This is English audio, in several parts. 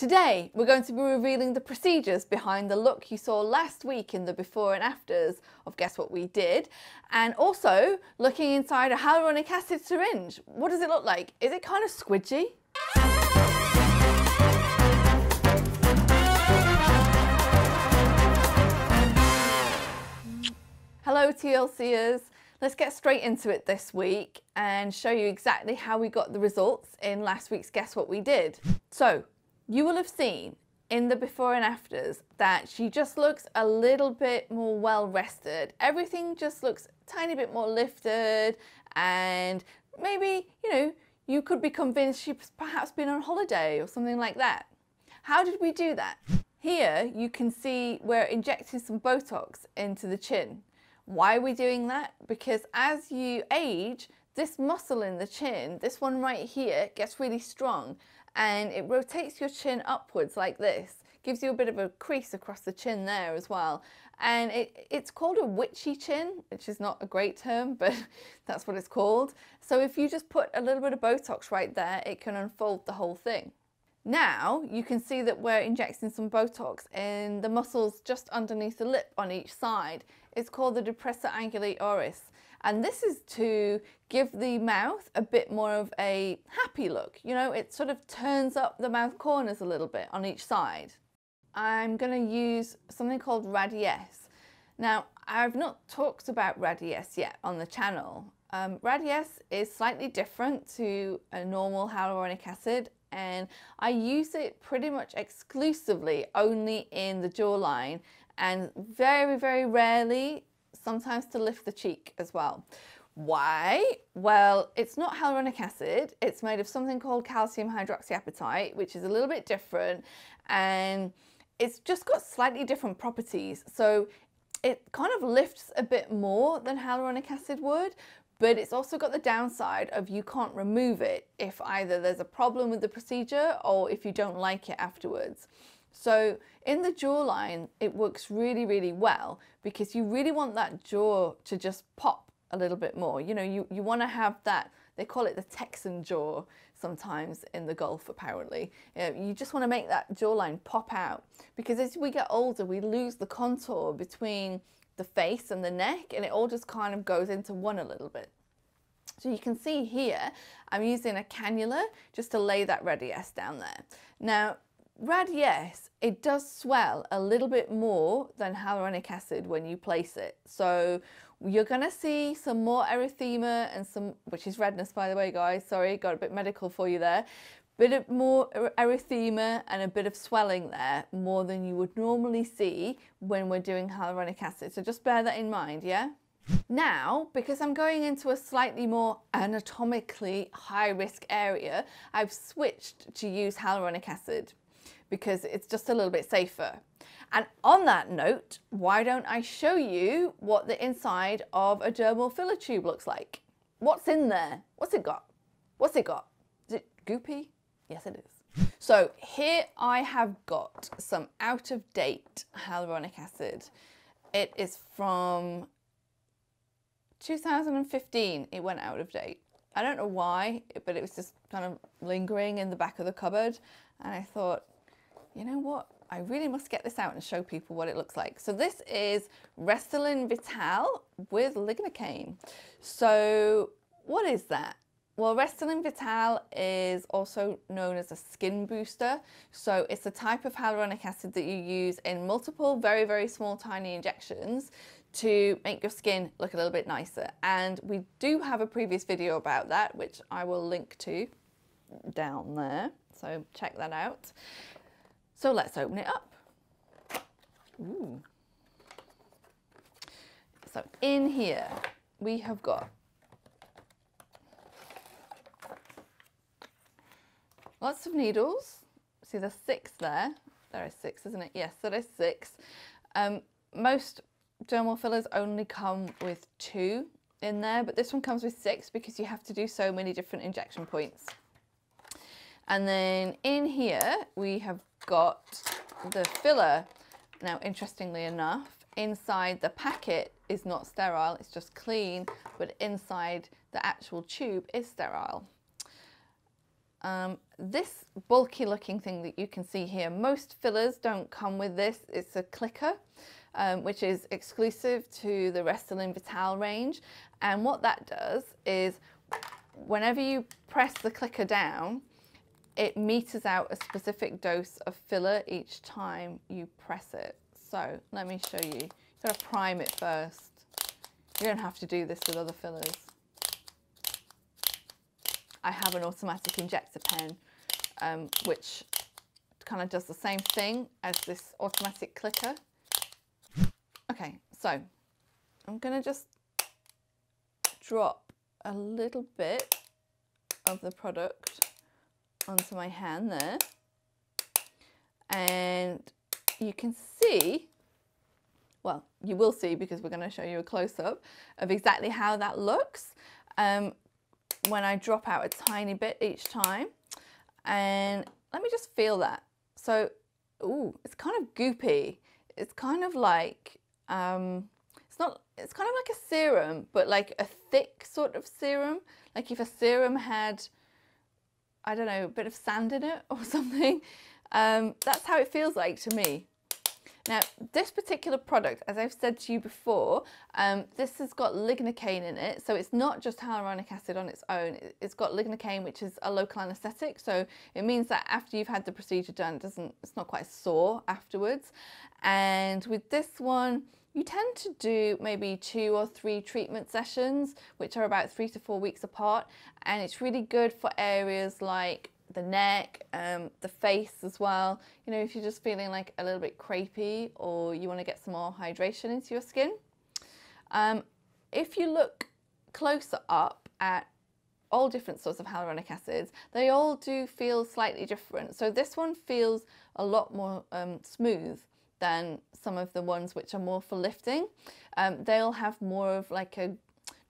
Today, we're going to be revealing the procedures behind the look you saw last week in the before and afters of Guess What We Did, and also looking inside a hyaluronic acid syringe. What does it look like? Is it kind of squidgy? Hello TLCers. Let's get straight into it this week and show you exactly how we got the results in last week's Guess What We Did. So, you will have seen in the before and afters that she just looks a little bit more well rested. Everything just looks tiny bit more lifted and maybe, you know, you could be convinced she's perhaps been on holiday or something like that. How did we do that? Here you can see we're injecting some Botox into the chin. Why are we doing that? Because as you age, this muscle in the chin, this one right here, gets really strong and it rotates your chin upwards like this. Gives you a bit of a crease across the chin there as well. And it, it's called a witchy chin, which is not a great term, but that's what it's called. So if you just put a little bit of Botox right there, it can unfold the whole thing. Now you can see that we're injecting some Botox in the muscles just underneath the lip on each side. It's called the depressor anguli oris. And this is to give the mouth a bit more of a happy look. You know, it sort of turns up the mouth corners a little bit on each side. I'm going to use something called Radiesse. Now, I've not talked about Radiesse yet on the channel. Um, is slightly different to a normal hyaluronic acid and I use it pretty much exclusively only in the jawline and very, very rarely sometimes to lift the cheek as well. Why? Well, it's not hyaluronic acid. It's made of something called calcium hydroxyapatite, which is a little bit different and it's just got slightly different properties. So it kind of lifts a bit more than hyaluronic acid would, but it's also got the downside of you can't remove it if either there's a problem with the procedure or if you don't like it afterwards. So in the jawline, it works really, really well because you really want that jaw to just pop a little bit more. You know, you, you want to have that, they call it the Texan jaw sometimes in the Gulf apparently. You, know, you just want to make that jawline pop out because as we get older, we lose the contour between the face and the neck and it all just kind of goes into one a little bit. So you can see here, I'm using a cannula just to lay that Radiesse down there. Now, Radiesse, it does swell a little bit more than hyaluronic acid when you place it. So you're going to see some more erythema and some, which is redness by the way guys, sorry, got a bit medical for you there. Bit of more er, erythema and a bit of swelling there, more than you would normally see when we're doing hyaluronic acid. So just bear that in mind, yeah? Now, because I'm going into a slightly more anatomically high risk area, I've switched to use hyaluronic acid because it's just a little bit safer. And on that note, why don't I show you what the inside of a dermal filler tube looks like? What's in there? What's it got? What's it got? Is it goopy? Yes, it is. So here I have got some out of date hyaluronic acid. It is from 2015. It went out of date. I don't know why, but it was just kind of lingering in the back of the cupboard. And I thought, you know what? I really must get this out and show people what it looks like. So this is Restylane Vital with lignocaine. So what is that? Well, Restylane Vital is also known as a skin booster. So it's a type of hyaluronic acid that you use in multiple, very, very small, tiny injections to make your skin look a little bit nicer. And we do have a previous video about that, which I will link to down there. So check that out. So let's open it up. Ooh. So in here we have got lots of needles. See there's six there. There are six, isn't it? Yes, there is six. Um, most dermal fillers only come with two in there, but this one comes with six because you have to do so many different injection points. And then in here, we have got the filler. Now, interestingly enough, inside the packet is not sterile, it's just clean, but inside the actual tube is sterile. Um, this bulky looking thing that you can see here, most fillers don't come with this. It's a clicker, um, which is exclusive to the Restylane Vital range. And what that does is whenever you press the clicker down, it meters out a specific dose of filler each time you press it. So let me show you. You've got to prime it first. You don't have to do this with other fillers. I have an automatic injector pen, um, which kind of does the same thing as this automatic clicker. Okay, so I'm going to just drop a little bit of the product onto my hand there. And you can see, well, you will see because we're going to show you a close-up of exactly how that looks um, when I drop out a tiny bit each time. And let me just feel that. So, ooh, it's kind of goopy. It's kind of like, um, it's not, it's kind of like a serum, but like a thick sort of serum. Like if a serum had, I don't know, a bit of sand in it or something. Um, that's how it feels like to me. Now, this particular product, as I've said to you before, um, this has got lignocaine in it. So it's not just hyaluronic acid on its own. It's got lignocaine, which is a local anesthetic. So it means that after you've had the procedure done, it doesn't, it's not quite sore afterwards. And with this one, you tend to do maybe two or three treatment sessions, which are about three to four weeks apart. And it's really good for areas like the neck, um, the face as well. You know, if you're just feeling like a little bit crepey or you want to get some more hydration into your skin. Um, if you look closer up at all different sorts of hyaluronic acids, they all do feel slightly different. So this one feels a lot more um, smooth than some of the ones which are more for lifting. Um, they'll have more of like a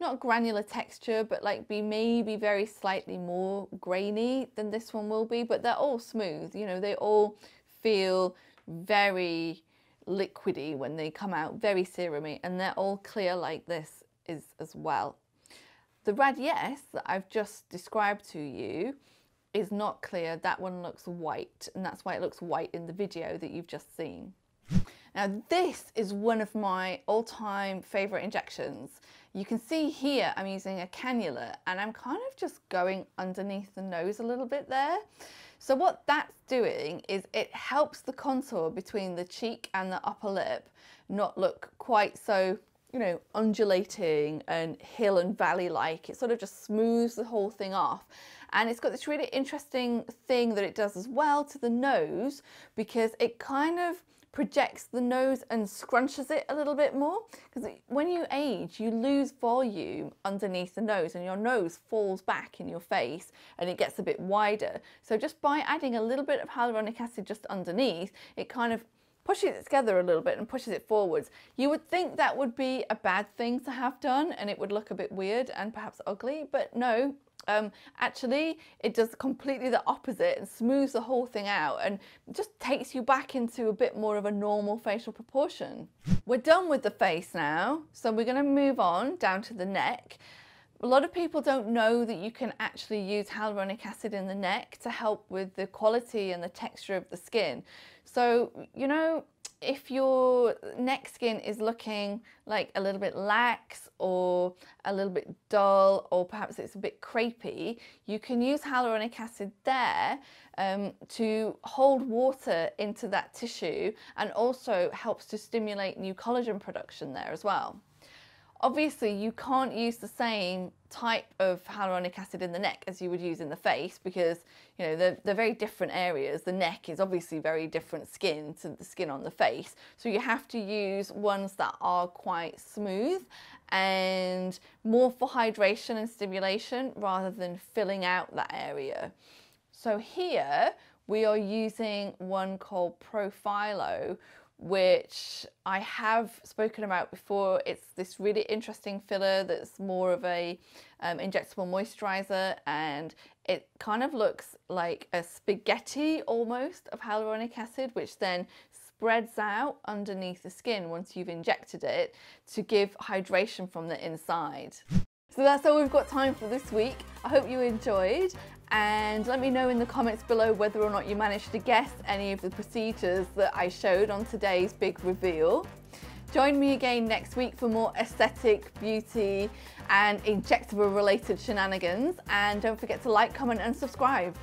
not granular texture, but like be maybe very slightly more grainy than this one will be, but they're all smooth. You know, they all feel very liquidy when they come out, very serumy, and they're all clear like this is as well. The Radiesse that I've just described to you is not clear. That one looks white, and that's why it looks white in the video that you've just seen. Now this is one of my all-time favorite injections. You can see here I'm using a cannula and I'm kind of just going underneath the nose a little bit there. So what that's doing is it helps the contour between the cheek and the upper lip not look quite so you know, undulating and hill and valley like. It sort of just smooths the whole thing off. And it's got this really interesting thing that it does as well to the nose because it kind of projects the nose and scrunches it a little bit more because when you age you lose volume underneath the nose and your nose falls back in your face and it gets a bit wider so just by adding a little bit of hyaluronic acid just underneath it kind of pushes it together a little bit and pushes it forwards. You would think that would be a bad thing to have done and it would look a bit weird and perhaps ugly, but no, um, actually, it does completely the opposite and smooths the whole thing out and just takes you back into a bit more of a normal facial proportion. We're done with the face now, so we're going to move on down to the neck. A lot of people don't know that you can actually use hyaluronic acid in the neck to help with the quality and the texture of the skin. So, you know, if your neck skin is looking like a little bit lax or a little bit dull or perhaps it's a bit crepey, you can use hyaluronic acid there um, to hold water into that tissue and also helps to stimulate new collagen production there as well. Obviously, you can't use the same type of hyaluronic acid in the neck as you would use in the face because you know they're, they're very different areas. The neck is obviously very different skin to the skin on the face, so you have to use ones that are quite smooth and more for hydration and stimulation rather than filling out that area. So here we are using one called Profhilo, which I have spoken about before. It's this really interesting filler that's more of a um, injectable moisturizer and it kind of looks like a spaghetti almost of hyaluronic acid, which then spreads out underneath the skin once you've injected it to give hydration from the inside. So that's all we've got time for this week. I hope you enjoyed and let me know in the comments below whether or not you managed to guess any of the procedures that I showed on today's big reveal. Join me again next week for more aesthetic, beauty and injectable related shenanigans and don't forget to like, comment and subscribe.